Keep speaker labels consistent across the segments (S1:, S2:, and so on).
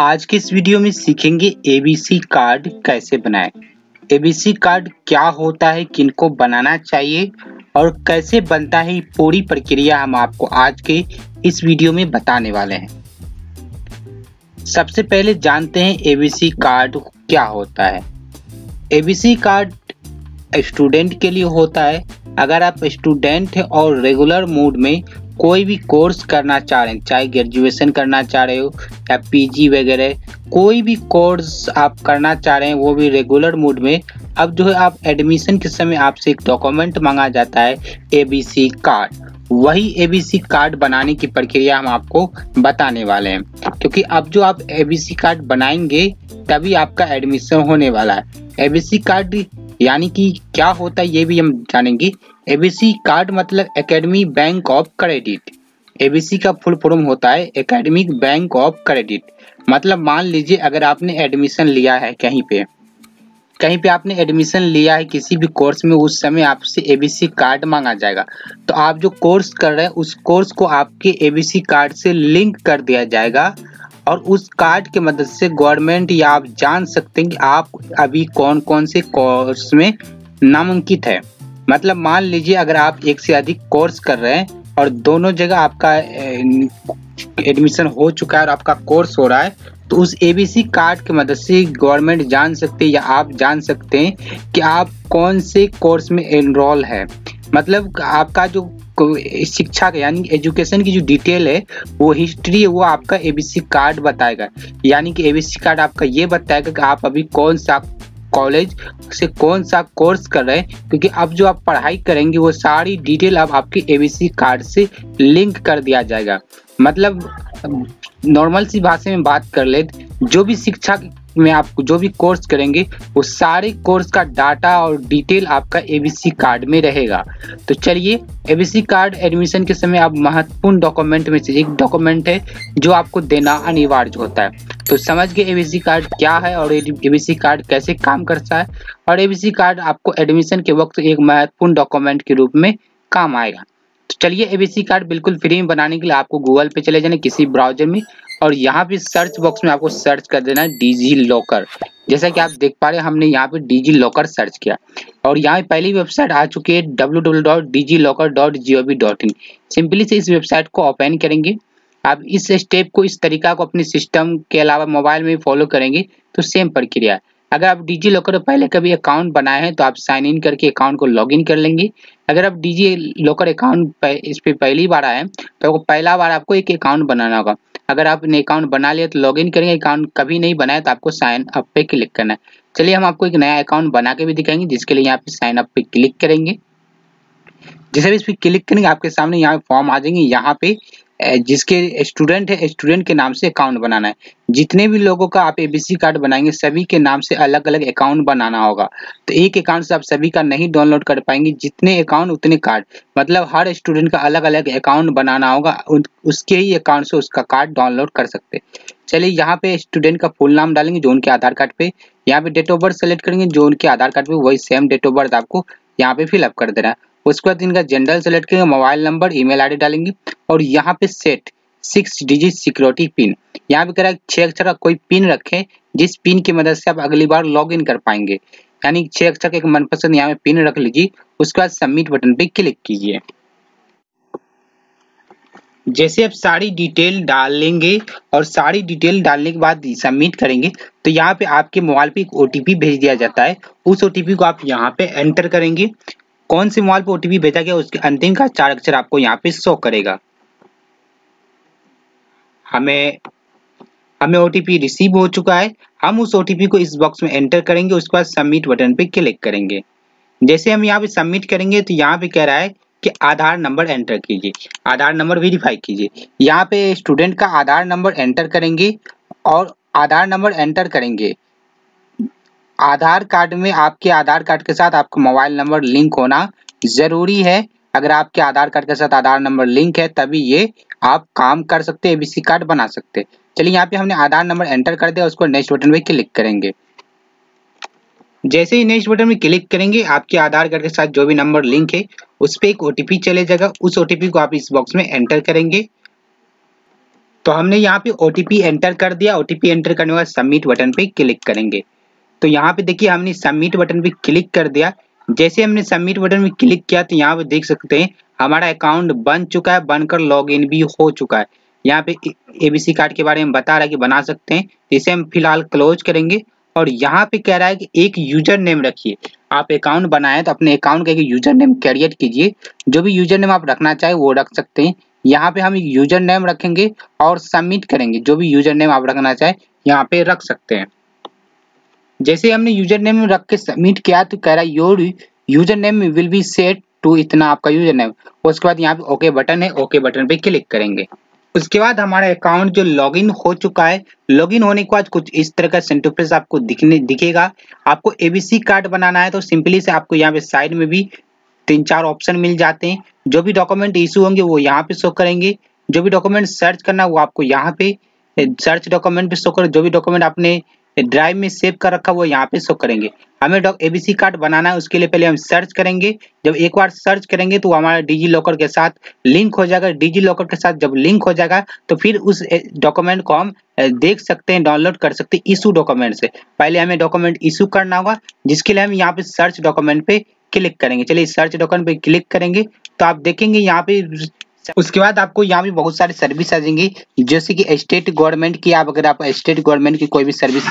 S1: आज के इस वीडियो में सीखेंगे एबीसी कार्ड कैसे बनाएँ। एबीसी कार्ड क्या होता है, किनको बनाना चाहिए और कैसे बनता है पूरी प्रक्रिया हम आपको आज के इस वीडियो में बताने वाले हैं। सबसे पहले जानते हैं एबीसी कार्ड क्या होता है। एबीसी कार्ड स्टूडेंट के लिए होता है। अगर आप स्टूडेंट हैं और रेगुलर मूड में कोई भी कोर्स करना चाह रहे हैं, चाहे ग्रेजुएशन करना चाह रहे हो, या पीजी वगैरह, कोई भी कोर्स आप करना चाह रहे हैं, वो भी रेगुलर मूड में, अब जो है आप एडमिशन के समय आपसे एक डॉक्यूमेंट मांगा जाता है एबीसी कार्ड वही एबीसी कार्ड बनाने की प्रक्रिया हम आपको बताने वाले हैं। क्योंकि अब जो आप एबीसी कार्ड बनाएँगे, तभी आपका एडमिशन होने वाला है। एबीसी कार्ड यानी कि क्या होता है ये भी हम जानेंगे। एबीसी कार्ड मतलब academy bank of credit A B C का फुल फॉर्म होता है एकेडमिक बैंक ऑफ़ क्रेडिट मतलब मान लीजिए अगर आपने एडमिशन लिया है कहीं पे। कहीं पे आपने एडमिशन लिया है किसी भी कोर्स में, उस समय आपसे एबीसी कार्ड मांगा जाएगा। तो आप जो कोर्स कर रहे हैं, उस कोर्स को आपके एबीसी कार्ड से लिंक कर दिया जाएगा। और उस कार्ड के मदद से गवर्नमेंट या आप जान सकते हैं कि आप अभी कौन कौन से कोर्स में नामांकित है। मतलब मान लीजिए अगर आप एक से अधिक कोर्स कर रहे हैं और दोनों जगह आपका एडमिशन हो चुका है और आपका कोर्स हो रहा है तो उस एबीसी कार्ड की मदद से गवर्नमेंट जान सकते हैं या आप जान सकते हैं कि आप कौन से कोर्स में एनरोल है। मतलब आपका जो शिक्षा का, यानी एजुकेशन की जो डिटेल है, वो हिस्ट्री है, वो आपका एबीसी कार्ड बताएगा। यानी कि एबीसी कार्ड आपका ये बताएगा कि आप अभी कौन सा कॉलेज से कौन सा कोर्स कर रहे हैं, क्योंकि अब जो आप पढ़ाई करेंगे, वो सारी डिटेल अब आपके एबीसी कार्ड से लिंक कर दिया जाएगा। मतलब नॉर्मल सी भाषा में बात कर ले, जो भी शिक्षा में आप जो भी कोर्स करेंगे, वो सारे कोर्स का डाटा और डिटेल आपका एबीसी कार्ड में रहेगा। तो चलिए एबीसी कार्ड एडमिशन के समय आप महत्वपूर्ण डॉक्यूमेंट में से एक डॉक्यूमेंट है, जो आपको देना अनिवार्य होता है। तो समझ गए एबीसी कार्ड क्या है और एबीसी कार्ड कैसे काम करता है? और एबीसी कार्ड आपको एडमिशन के वक्त एक महत्वपूर्ण डॉक्यूमेंट के रूप में काम आएगा। तो चलिए एबीसी कार्ड बिल्कुल फ्री में बनाने के लिए आपको गूगल पे चले जाना, किसी ब्राउज़र में। और यहाँ पे सर्च बॉक्स में आपको सर्च कर देना है डीजी लॉकर जैसा कि आप देख पा रहे हैं, हमने यहाँ पे डीजी लॉकर सर्च किया। और यहाँ पहली वेबसाइट आ चुकी है W W dot D G locker dot G O V dot in simply से इस वेबसाइट को ओपन करेंगे। आप इस स्टेप को, इस तरीका को अपने सिस्टम के अलावा मोबाइल में फॉलो करेंगे तो सेम प्रक्रिया अगर आप डिजी लॉकर में पहले कभी अकाउंट बनाए हैं तो आप साइन इन करके अकाउंट को लॉगिन कर लेंगे। अगर आप डिजी लॉकर अकाउंट इस पर पहली बार आए तो पहला बार आपको एक अकाउंट बनाना होगा। अगर आपने अकाउंट बना लिया तो लॉगिन करेंगे अकाउंट कभी नहीं बनाया तो आपको साइन अप पे क्लिक करना है। चलिए, हम आपको एक नया अकाउंट बना के भी दिखाएँगे, जिसके लिए यहाँ पे साइन अप पे क्लिक करेंगे। जैसे भी इस पर क्लिक करेंगे, आपके सामने यहाँ फॉर्म आ जाएँगे। यहाँ पे जिसके स्टूडेंट है स्टूडेंट के नाम से अकाउंट बनाना है। जितने भी लोगों का आप एबीसी कार्ड बनाएँगे, सभी के नाम से अलग अलग अकाउंट बनाना होगा। तो एक अकाउंट से आप सभी का नहीं डाउनलोड कर पाएँगे, जितने अकाउंट उतने कार्ड मतलब हर स्टूडेंट का अलग अलग अकाउंट बनाना होगा उसके ही अकाउंट से उसका कार्ड डाउनलोड कर सकते चलिए यहाँ पे स्टूडेंट का फुल नाम डालेंगे, जो उनके आधार कार्ड पे। यहाँ पे डेट ऑफ़ बर्थ सेलेक्ट करेंगे, जो उनके आधार कार्ड पे, वही सेम डेट ऑफ़ बर्थ आपको यहाँ पे फिलअप कर देना है। उसके बाद इनका जनरल सेलेक्ट करेंगे mobile number email I D डालेंगे और यहाँ पे set six digit security pin यहाँ पे कह छह अक्षर का कोई पिन रखें, जिस पिन की मदद से आप अगली बार लॉग इन कर पाएँगे। यानी छह अक्षर का एक मनपसंद यहाँ पे पिन रख लीजिए, उसके बाद सबमिट बटन पे क्लिक कीजिए। जैसे आप सारी डिटेल डालेंगे और सारी डिटेल डालने के बाद सबमिट करेंगे तो यहाँ पे आपके मोबाइल पे एक ओटीपी भेज दिया जाता है। उस ओटीपी को आप यहाँ पे एंटर करेंगे। कौन से मोबाइल पे ओटीपी भेजा गया, उसके अंतिम का चार अक्षर आपको यहाँ पे शो करेगा। हमें हमें ओटीपी रिसीव हो चुका है। हम उस ओटीपी को इस बॉक्स में एंटर करेंगे, उसके बाद सबमिट बटन पे क्लिक करेंगे। जैसे हम यहाँ पे सबमिट करेंगे तो यहाँ पे कह रहा है कि आधार नंबर एंटर कीजिए। आधार नंबर वेरीफाई कीजिए। यहाँ पे स्टूडेंट का आधार नंबर एंटर करेंगे और आधार नंबर एंटर करेंगे। आधार कार्ड में आपके आधार कार्ड के साथ आपका मोबाइल नंबर लिंक होना ज़रूरी है। अगर आपके आधार कार्ड के साथ आधार नंबर लिंक है, तभी ये आप काम कर सकते हैं एबीसी कार्ड बना सकते हैं। चलिए, यहाँ पे हमने आधार नंबर एंटर कर दिया, उसको नेक्स्ट बटन पे क्लिक करेंगे। जैसे ही नेक्स्ट बटन में क्लिक करेंगे, आपके आधार कार्ड के साथ जो भी नंबर लिंक है, उस पर एक ओटीपी चले जाएगा। उस ओटीपी को आप इस बॉक्स में एंटर करेंगे। तो हमने यहाँ पे ओटीपी एंटर कर दिया। ओटीपी एंटर करने के बाद सबमिट बटन पे क्लिक करेंगे। तो यहाँ पे देखिए हमने सबमिट बटन पे क्लिक कर दिया। जैसे हमने सबमिट बटन में क्लिक किया तो यहाँ पे देख सकते हैं, हमारा अकाउंट बन चुका है, बनकर लॉगिन भी हो चुका है। यहाँ पे एबीसी कार्ड के बारे में बता रहा है कि बना सकते हैं। इसे हम फ़िलहाल क्लोज करेंगे। और यहाँ पे कह रहा है कि एक यूज़र नेम रखिए। आप अकाउंट बनाए तो अपने अकाउंट का एक यूज़र नेम क्रिएट कीजिए। जो भी यूज़र नेम आप रखना चाहे, वो रख सकते हैं। यहाँ पे हम यूज़र नेम रखेंगे और सबमिट करेंगे। जो भी यूज़र नेम आप रखना चाहे, यहाँ पे रख सकते हैं। जैसे हमने यूज़र नेम रख के सबमिट किया तो कह रहा है your user name will be set to इतना आपका यूज़र नेम उसके बाद यहाँ पे ओके बटन है ओके बटन पे क्लिक करेंगे। उसके बाद हमारा अकाउंट जो लॉगिन हो चुका है लॉगिन होने के बाद कुछ इस तरह का सेंटोप्रेस आपको दिखने, दिखेगा। आपको एबीसी कार्ड बनाना है तो सिंपली से आपको यहाँ पे साइड में भी तीन चार ऑप्शन मिल जाते हैं। जो भी डॉक्यूमेंट इशू होंगे वो यहाँ पे शो करेंगे। जो भी डॉक्यूमेंट सर्च करना वो आपको यहाँ पे सर्च डॉक्यूमेंट पे शो कर, जो भी डॉक्यूमेंट आपने ड्राइव में सेव कर रखा, वो यहाँ पे शो करेंगे। हमें एबीसी कार्ड बनाना है, उसके लिए पहले हम सर्च करेंगे। जब एक बार सर्च करेंगे तो हमारा डिजी लॉकर के साथ लिंक हो जाएगा। डिजी लॉकर के साथ जब लिंक हो जाएगा तो फिर उस डॉक्यूमेंट को हम देख सकते हैं डाउनलोड कर सकते हैं इशू डॉक्यूमेंट से। पहले हमें डॉक्यूमेंट इशू करना होगा, जिसके लिए हम यहाँ पे सर्च डॉक्यूमेंट पे क्लिक करेंगे। चलिए सर्च डॉक्यूमेंट पे क्लिक करेंगे तो आप देखेंगे यहाँ पे उसके बाद आपको यहाँ भी बहुत सारी सर्विस आ जाएँगी। जैसे कि स्टेट गवर्नमेंट की आप अगर आप स्टेट गवर्नमेंट की कोई भी सर्विस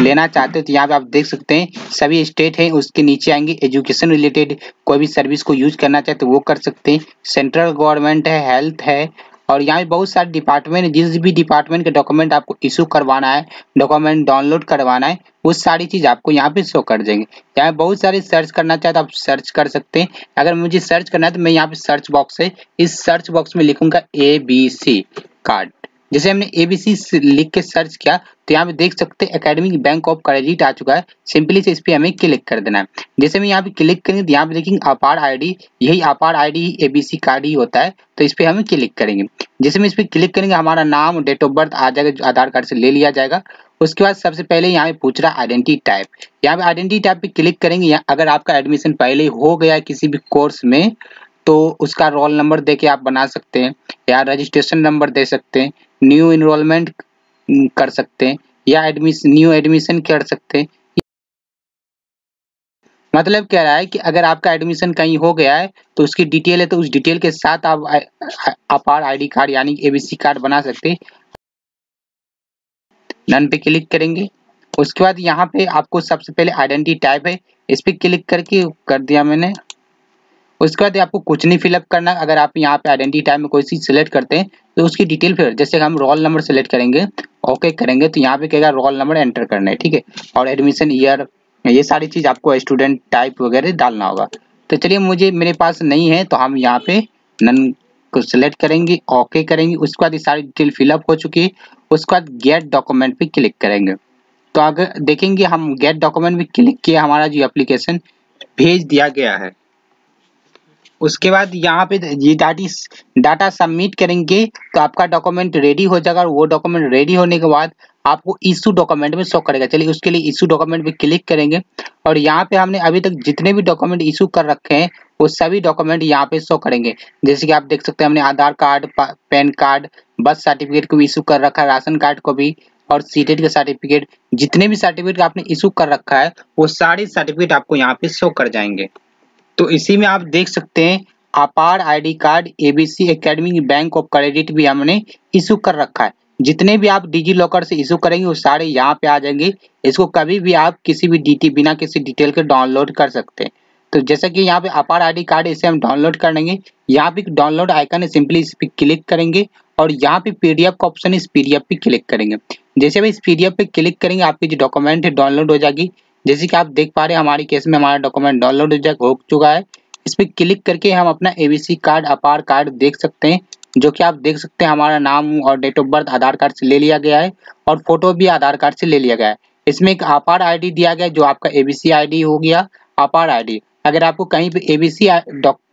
S1: लेना चाहते हो तो यहाँ पे आप देख सकते हैं, सभी स्टेट हैं, उसके नीचे आएँगे एजुकेशन रिलेटेड कोई भी सर्विस को यूज़ करना चाहते तो वो कर सकते हैं। सेंट्रल गवर्नमेंट है हेल्थ है और यहाँ बहुत सारे डिपार्टमेंट जिस भी डिपार्टमेंट के डॉक्यूमेंट आपको इशू करवाना है डॉक्यूमेंट डाउनलोड करवाना है, वो सारी चीज़ आपको यहाँ पे शो कर देंगे। यहाँ बहुत सारे सर्च करना चाहे तो आप सर्च कर सकते हैं। अगर मुझे सर्च करना है तो मैं यहाँ पे सर्च बॉक्स है इस सर्च बॉक्स में लिखूँगा ए बी सी कार्ड जैसे हमने एबीसी लिख के सर्च किया तो यहाँ पे देख सकते हैं अकेडमिक बैंक ऑफ़ क्रेडिट आ चुका है। सिंपली से इस पर हमें क्लिक कर देना है। जैसे हम यहाँ पे क्लिक करेंगे तो यहाँ पे देखेंगे अपार आईडी यही अपार आईडी ही एबीसी कार्ड ही होता है तो इस पर हमें क्लिक करेंगे। जैसे हम इस पर क्लिक करेंगे, हमारा नाम डेट ऑफ़ बर्थ आ जाएगा, जो आधार कार्ड से ले लिया जाएगा। उसके बाद सबसे पहले यहाँ पे पूछ रहा है आइडेंटिटी टाइप यहाँ पे आइडेंटिटी टाइप पे क्लिक करेंगे अगर आपका एडमिशन पहले हो गया किसी भी कोर्स में तो उसका रोल नंबर दे के आप बना सकते हैं, या रजिस्ट्रेशन नंबर दे सकते हैं। न्यू इनरोलमेंट कर सकते हैं, या एडमिशन न्यू एडमिशन कर सकते हैं। मतलब कह रहा है कि अगर आपका एडमिशन कहीं हो गया है तो उसकी डिटेल है तो उस डिटेल के साथ आप अपार आईडी कार्ड यानी एबीसी कार्ड बना सकते हैं। नन पे क्लिक करेंगे। उसके बाद यहाँ पे आपको सबसे पहले आइडेंटिटी टाइप है, इस पर क्लिक करके कर दिया मैंने। उसके बाद आपको कुछ नहीं फिलअप करना। अगर आप यहाँ पे आइडेंटिटी टाइप में कोई चीज़ सिलेक्ट करते हैं तो उसकी डिटेल फिर, जैसे हम रोल नंबर सेलेक्ट करेंगे ओके करेंगे तो यहाँ पे कहेगा रोल नंबर एंटर करना है, ठीक है? और एडमिशन ईयर ये सारी चीज़ आपको स्टूडेंट टाइप वगैरह डालना होगा। तो चलिए, मुझे, मेरे पास नहीं है तो हम यहाँ पे नन को सिलेक्ट करेंगे ओके करेंगे। उसके बाद ये सारी डिटेल फिलअप हो चुकी है। उसके बाद गेट डॉक्यूमेंट पे क्लिक करेंगे। तो अगर, देखेंगे हम गेट डॉक्यूमेंट पे क्लिक किया, हमारा जो एप्लीकेशन भेज दिया गया है। उसके बाद यहाँ पे ये डाटी डाटा सबमिट करेंगे तो आपका डॉक्यूमेंट रेडी हो जाएगा और वो डॉक्यूमेंट रेडी होने के बाद आपको इशू डॉक्यूमेंट में शो करेगा। चलिए उसके लिए इशू डॉक्यूमेंट पे क्लिक करेंगे और यहाँ पे हमने अभी तक जितने भी डॉक्यूमेंट इशू कर रखे हैं, वो सभी डॉक्यूमेंट यहाँ पे शो करेंगे। जैसे कि आप देख सकते हैं हमने Aadhaar card PAN card, birth certificate को भी इशू कर रखा है, राशन कार्ड को भी और सीटेड का सर्टिफिकेट जितने भी सर्टिफिकेट आपने इशू कर रखा है, वो सारे सर्टिफिकेट आपको यहाँ पे शो कर जाएँगे। तो इसी में आप देख सकते हैं APAAR I D card A B C academic bank of credit भी हमने इशू कर रखा है। जितने भी आप डिजी लॉकर से इशू करेंगे, वो सारे यहाँ पे आ जाएँगे। इसको कभी भी आप किसी भी डीटी बिना किसी डिटेल के डाउनलोड कर सकते हैं। तो जैसा कि यहाँ पे अपार आईडी कार्ड, इसे हम डाउनलोड कर लेंगे। यहाँ पे डाउनलोड आइकन है सिंपली इस पर क्लिक करेंगे और यहाँ पे पीडीएफ का ऑप्शन इस पीडीएफ पे क्लिक करेंगे। जैसे भी इस पीडीएफ पे क्लिक करेंगे, आपकी जो डॉक्यूमेंट है डाउनलोड हो जाएगी जैसे कि आप देख पा रहे हैं, हमारे केस में हमारा डॉक्यूमेंट डाउनलोड हो चुका है। इस पर क्लिक करके हम अपना एबीसी कार्ड अपार कार्ड देख सकते हैं, जो कि आप देख सकते हैं हमारा नाम और date of birth Aadhaar card से ले लिया गया है और फ़ोटो भी आधार कार्ड से ले लिया गया है। इसमें एक अपार आईडी दिया गया जो आपका एबीसी आईडी हो गया अपार आईडी अगर आपको कहीं पे एबीसी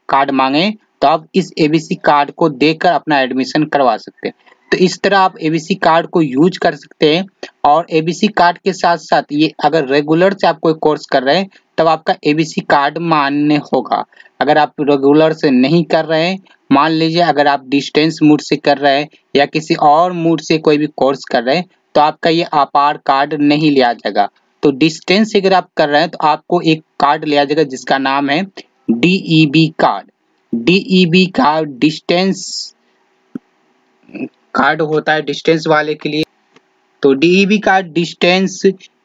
S1: कार्ड मांगे तो आप इस एबीसी कार्ड को देखकर अपना एडमिशन करवा सकते हैं। तो इस तरह आप एबीसी कार्ड को यूज़ कर सकते हैं। और एबीसी कार्ड के साथ साथ ये अगर रेगुलर से आप कोई कोर्स कर रहे हैं, तब आपका एबीसी कार्ड मान्य होगा। अगर आप रेगुलर से नहीं कर रहे हैं, मान लीजिए अगर आप डिस्टेंस मूड से कर रहे हैं या किसी और मूड से कोई भी कोर्स कर रहे हैं तो आपका ये अपार कार्ड नहीं लिया जाएगा। तो डिस्टेंस अगर आप कर रहे हैं तो आपको एक कार्ड लिया जाएगा जिसका नाम है D E B card D E B card distance card होता है डिस्टेंस वाले के लिए तो D E B card distance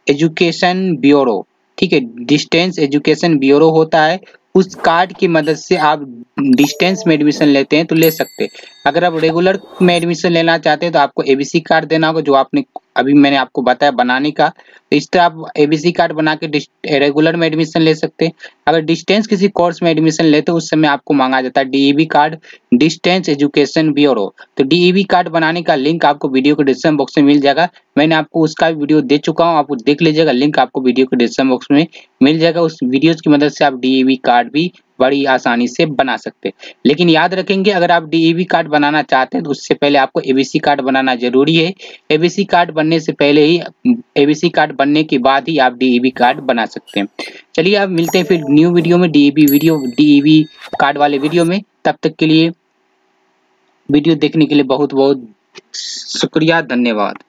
S1: education bureau ठीक है? डिस्टेंस एजुकेशन ब्यूरो होता है, उस कार्ड की मदद से आप डिस्टेंस में एडमिशन लेते हैं तो ले सकते हैं। अगर आप रेगुलर में एडमिशन लेना चाहते हैं तो आपको एबीसी कार्ड देना होगा, जो आपने अभी मैंने आपको बताया बनाने का तो इस तरह आप एबीसी कार्ड बना के रेगुलर में एडमिशन ले सकते हैं। अगर डिस्टेंस किसी कोर्स में एडमिशन लेते उस समय आपको मांगा जाता है DEB card distance education bureau तो डीईबी कार्ड बनाने का लिंक आपको वीडियो के डिस्क्रिप्शन बॉक्स में मिल जाएगा। मैंने आपको उसका भी वीडियो दे चुका हूँ, आप देख लीजिएगा लिंक आपको वीडियो के डिस्क्रिप्शन बॉक्स में मिल जाएगा। उस वीडियोज़ की मदद से आप डीईबी कार्ड भी बड़ी आसानी से बना सकते हैं। लेकिन याद रखेंगे, अगर आप डीईबी कार्ड बनाना चाहते हैं तो उससे पहले आपको एबीसी कार्ड बनाना ज़रूरी है। एबीसी कार्ड बनने से पहले ही एबीसी कार्ड बनने के बाद ही आप डीईबी कार्ड बना सकते हैं। चलिए आप मिलते हैं फिर न्यू वीडियो में D E B video D E B card वाले वीडियो में। तब तक के लिए वीडियो देखने के लिए बहुत बहुत शुक्रिया, धन्यवाद।